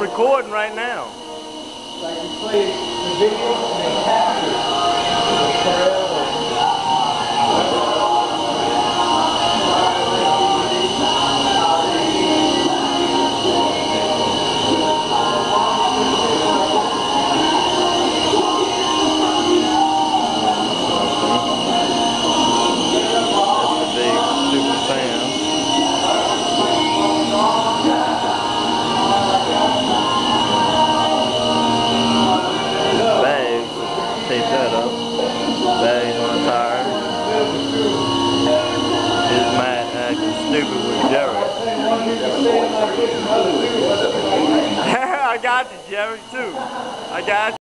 recording right now. Like you play the video stupid with Jerry. I got you, Jerry, too. I got you.